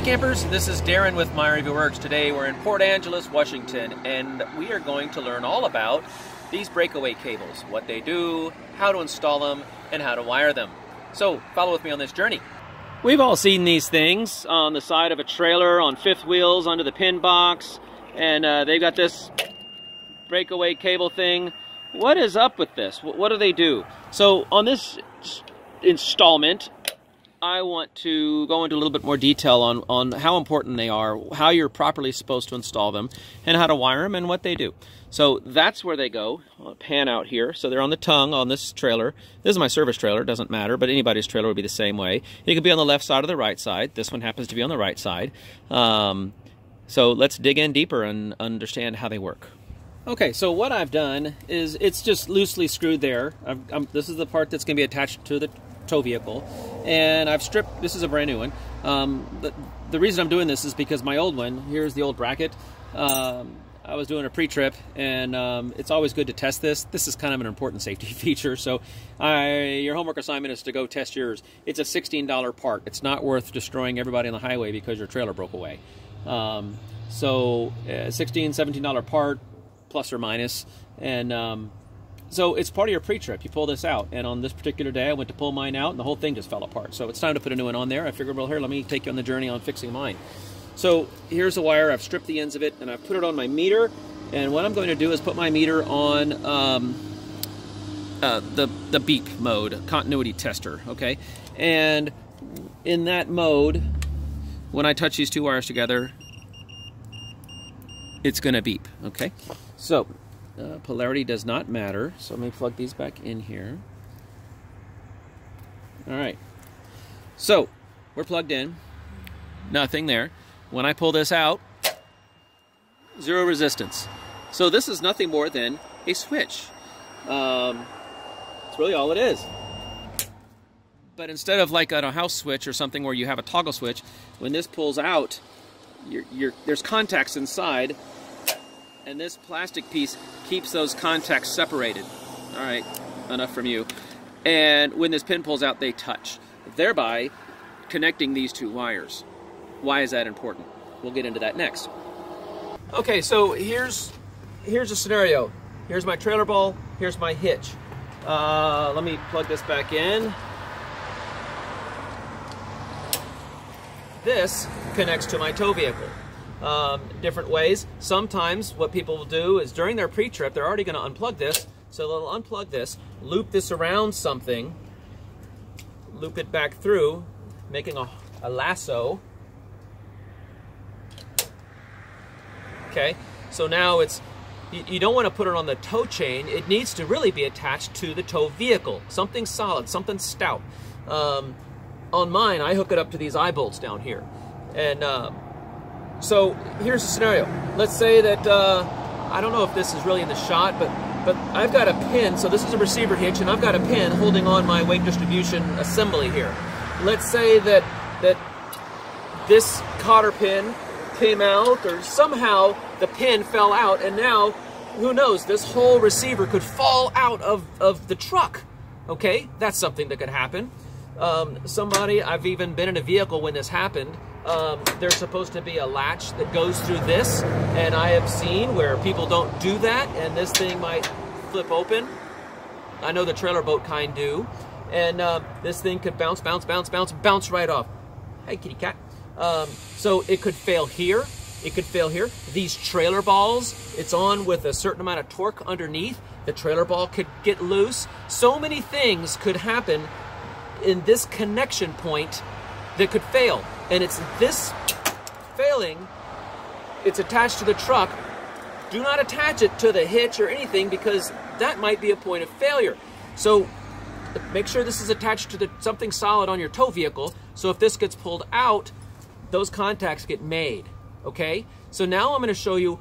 Hi campers, this is Darren with My RV Works. Today we're in Port Angeles, Washington, and we are going to learn all about these breakaway cables, what they do, how to install them, and how to wire them. So follow with me on this journey. We've all seen these things on the side of a trailer, on fifth wheels, under the pin box, and uh, they've got this breakaway cable thing. What is up with this? What do they do? So on this installment, I want to go into a little bit more detail on, on how important they are, how you're properly supposed to install them, and how to wire them and what they do. So that's where they go. I'll pan out here. So they're on the tongue on this trailer. This is my service trailer. Doesn't matter, but anybody's trailer would be the same way. It could be on the left side or the right side. This one happens to be on the right side. Um, so let's dig in deeper and understand how they work. Okay, so what I've done is it's just loosely screwed there. this is the part that's going to be attached to the tow vehicle. And I've stripped, this is a brand new one. Um, the, the, reason I'm doing this is because my old one, here's the old bracket. Um, I was doing a pre-trip and um, it's always good to test this. This is kind of an important safety feature. So I, your homework assignment is to go test yours. It's a $16 part. It's not worth destroying everybody on the highway because your trailer broke away. Um, so uh, 16 $17 part plus or. And um, so it's part of your pre-trip. You pull this out, and on this particular day, I went to pull mine out, and the whole thing just fell apart. So it's time to put a new one on there. I figured, well, here, let me take you on the journey on fixing mine. So here's the wire. I've stripped the ends of it, and I've put it on my meter. And what I'm going to do is put my meter on um, uh, the the beep mode, continuity tester. Okay, and in that mode, when I touch these two wires together, it's going to beep. Okay, so uh, polarity does not matter, so let me plug these back in here. All right, so we're plugged in, nothing there. When I pull this out, zero resistance. So this is nothing more than a switch. Um, that's really all it is. But instead of like a house switch or something where you have a toggle switch, when this pulls out, you're, you're, there's contacts inside and this plastic piece keeps those contacts separated. All right, enough from you. And when this pin pulls out, they touch, thereby connecting these two wires. Why is that important? We'll get into that next. Okay, so here's here's a scenario. Here's my trailer ball, here's my hitch. Uh, let me plug this back in. This connects to my tow vehicle um, different ways. Sometimes what people will do is during their pre-trip, they're already going to unplug this. So they'll unplug this, loop this around something, loop it back through, making a, a lasso. Okay, so now it's, you, you don't want to put it on the tow chain. It needs to really be attached to the tow vehicle. Something solid, something stout. Um, on mine, I hook it up to these eye bolts down here. And uh, so here's the scenario. Let's say that, uh, I don't know if this is really in the shot, but, but I've got a pin, so this is a receiver hitch, and I've got a pin holding on my weight distribution assembly here. Let's say that, that this cotter pin came out, or somehow the pin fell out, and now, who knows, this whole receiver could fall out of, of the truck. Okay, that's something that could happen. Um, somebody, I've even been in a vehicle when this happened, um, there's supposed to be a latch that goes through this, and I have seen where people don't do that, and this thing might flip open. I know the trailer boat kind do, and uh, this thing could bounce, bounce, bounce, bounce, bounce right off. Hey, kitty cat. Um, so it could fail here. It could fail here. These trailer balls, it's on with a certain amount of torque underneath. The trailer ball could get loose. So many things could happen in this connection point that could fail. And it's this failing, it's attached to the truck. Do not attach it to the hitch or anything because that might be a point of failure. So make sure this is attached to the, something solid on your tow vehicle. So if this gets pulled out, those contacts get made, okay? So now I'm gonna show you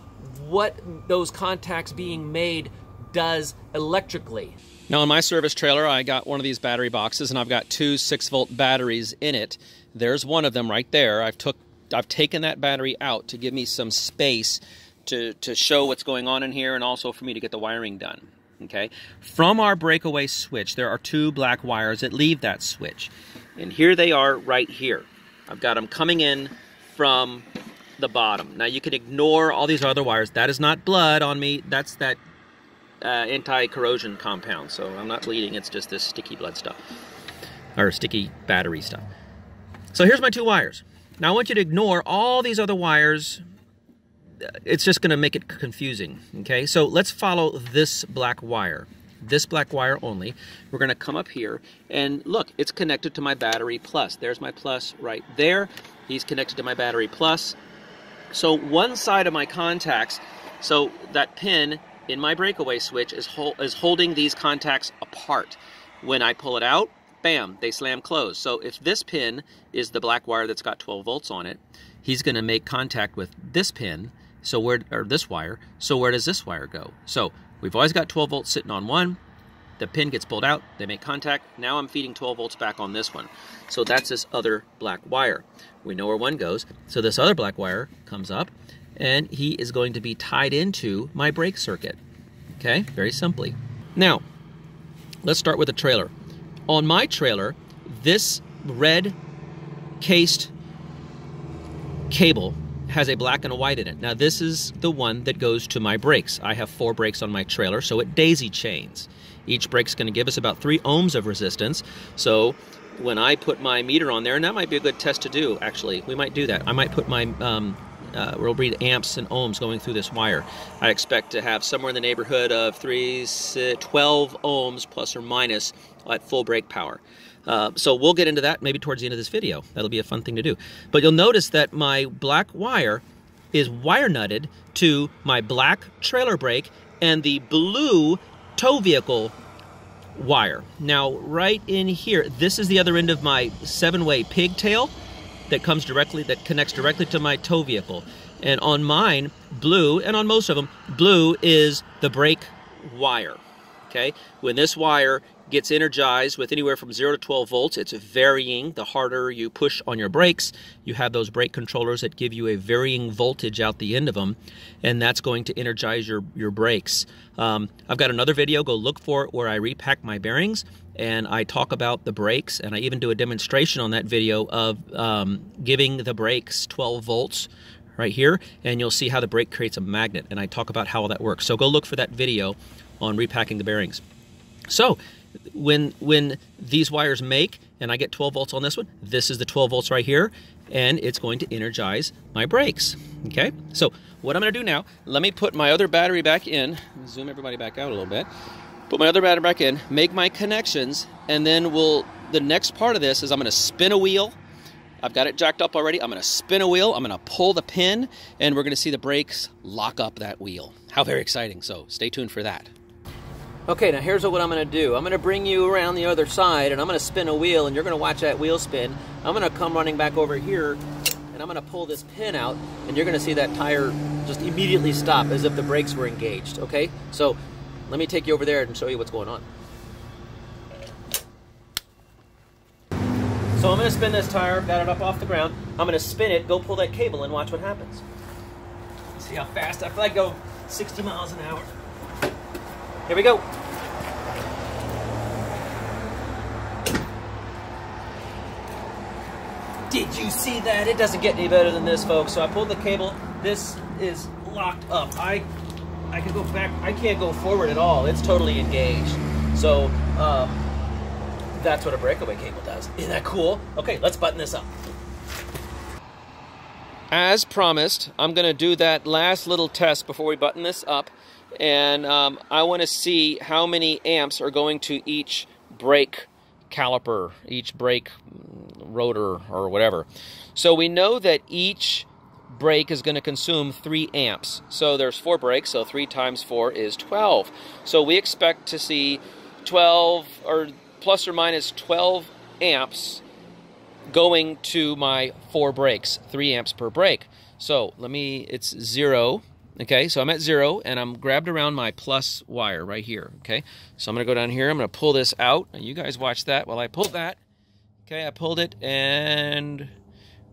what those contacts being made does electrically. Now in my service trailer, I got one of these battery boxes and I've got two six volt batteries in it. There's one of them right there. I've took I've taken that battery out to give me some space to, to show what's going on in here and also for me to get the wiring done. Okay. From our breakaway switch, there are two black wires that leave that switch. And here they are right here. I've got them coming in from the bottom. Now you can ignore all these other wires. That is not blood on me. That's that uh, anti-corrosion compound. So I'm not bleeding. It's just this sticky blood stuff or sticky battery stuff. So here's my two wires. Now I want you to ignore all these other wires. It's just going to make it confusing. Okay, so let's follow this black wire. This black wire only. We're going to come up here and look, it's connected to my battery plus. There's my plus right there. He's connected to my battery plus. So one side of my contacts, so that pin in my breakaway switch is, is holding these contacts apart. When I pull it out, bam, they slam closed. So if this pin is the black wire that's got 12 volts on it, he's going to make contact with this pin, so where or this wire. So where does this wire go? So we've always got 12 volts sitting on one. The pin gets pulled out, they make contact. Now I'm feeding 12 volts back on this one. So that's this other black wire. We know where one goes. So this other black wire comes up and he is going to be tied into my brake circuit. Okay, very simply. Now, let's start with the trailer. On my trailer, this red cased cable has a black and a white in it. Now this is the one that goes to my brakes. I have four brakes on my trailer, so it daisy chains. Each brake's gonna give us about three ohms of resistance. So when I put my meter on there, and that might be a good test to do, actually. We might do that. I might put my um, uh, we'll read amps and ohms going through this wire. I expect to have somewhere in the neighborhood of 3, 12 ohms plus or minus at full brake power. Uh, so we'll get into that maybe towards the end of this video. That'll be a fun thing to do. But you'll notice that my black wire is wire nutted to my black trailer brake and the blue tow vehicle wire. Now, right in here, this is the other end of my seven-way pigtail that comes directly, that connects directly to my tow vehicle. And on mine, blue, and on most of them, blue is the brake wire. Okay, when this wire gets energized with anywhere from 0 to 12 volts. It's varying. The harder you push on your brakes, you have those brake controllers that give you a varying voltage out the end of them, and that's going to energize your, your brakes. Um, I've got another video, go look for it, where I repack my bearings and I talk about the brakes, and I even do a demonstration on that video of um, giving the brakes 12 volts right here, and you'll see how the brake creates a magnet, and I talk about how all that works. So go look for that video on repacking the bearings. So when when these wires make and I get 12 volts on this one, this is the 12 volts right here, and it's going to energize my brakes. Okay, so what I'm going to do now, let me put my other battery back in, zoom everybody back out a little bit, put my other battery back in, make my connections, and then we'll, the next part of this is I'm to spin a wheel. I've got it jacked up already. I'm to spin a wheel. I'm to pull the pin, and we're to see the brakes lock up that wheel. How very exciting. So stay tuned for that. Okay, now here's what I'm to do. I'm to bring you around the other side, and I'm to spin a wheel, and you're to watch that wheel spin. I'm to come running back over here, and I'm to pull this pin out, and you're to see that tire just immediately stop as if the brakes were engaged, okay? So let me take you over there and show you what's going on. So I'm to spin this tire, got it up off the ground. I'm going to spin it, go pull that cable, and watch what happens. See how fast I feel like I go 60 miles an hour. Here we go. Did you see that? It doesn't get any better than this, folks. So I pulled the cable. This is locked up. I I can go back. I can't go forward at all. It's totally engaged. So uh, that's what a breakaway cable does. Isn't that cool? Okay, let's button this up. As promised, I'm going to do that last little test before we button this up and um, I want to see how many amps are going to each brake caliper, each brake rotor or whatever. So we know that each brake is going to consume 3 amps. So there's 4 brakes, so 3 times 4 is 12. So we expect to see 12 or plus or minus 12 amps going to my 4 brakes, 3 amps per brake. So let me, it's 0, Okay, so I'm at zero and I'm grabbed around my plus wire right here. Okay, so I'm gonna go down here. I'm gonna pull this out. And you guys watch that while I pull that. Okay, I pulled it and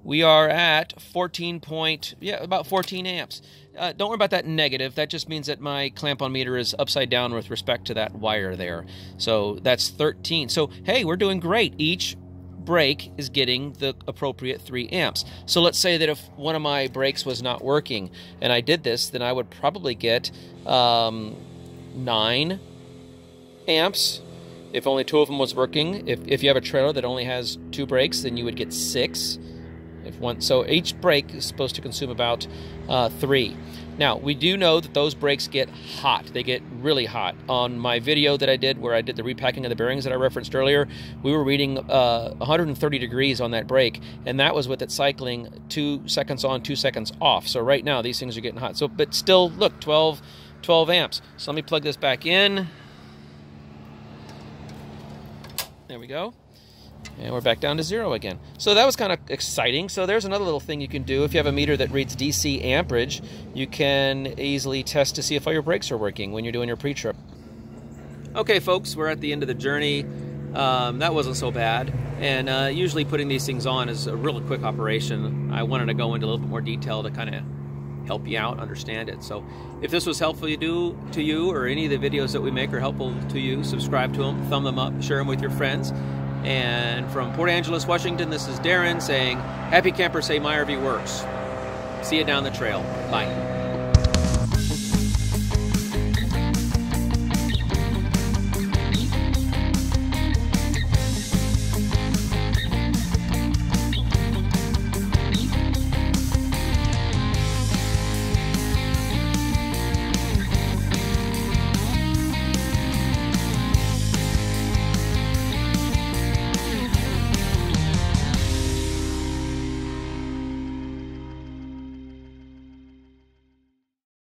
we are at 14 point, yeah, about 14 amps. Uh, don't worry about that negative. That just means that my clamp on meter is upside down with respect to that wire there. So that's 13. So hey, we're doing great. Each brake is getting the appropriate 3 amps. So let's say that if one of my brakes was not working and I did this, then I would probably get um, 9 amps if only two of them was working. If, if you have a trailer that only has two brakes, then you would get 6. If one, so each brake is supposed to consume about uh, 3. Now, we do know that those brakes get hot. They get really hot. On my video that I did where I did the repacking of the bearings that I referenced earlier, we were reading uh, 130 degrees on that brake, and that was with it cycling two seconds on, two seconds off. So right now, these things are getting hot. So, but still, look, 12, 12 amps. So let me plug this back in. There we go. And we're back down to zero again. So that was kind of exciting. So there's another little thing you can do. If you have a meter that reads DC amperage, you can easily test to see if all your brakes are working when you're doing your pre-trip. Okay, folks, we're at the end of the journey. Um, that wasn't so bad. And uh, usually putting these things on is a really quick operation. I wanted to go into a little bit more detail to kind of help you out, understand it. So if this was helpful to, do, to you or any of the videos that we make are helpful to you, subscribe to them, thumb them up, share them with your friends. And from Port Angeles, Washington, this is Darren saying, Happy Camper Say My RV Works. See you down the trail. Bye.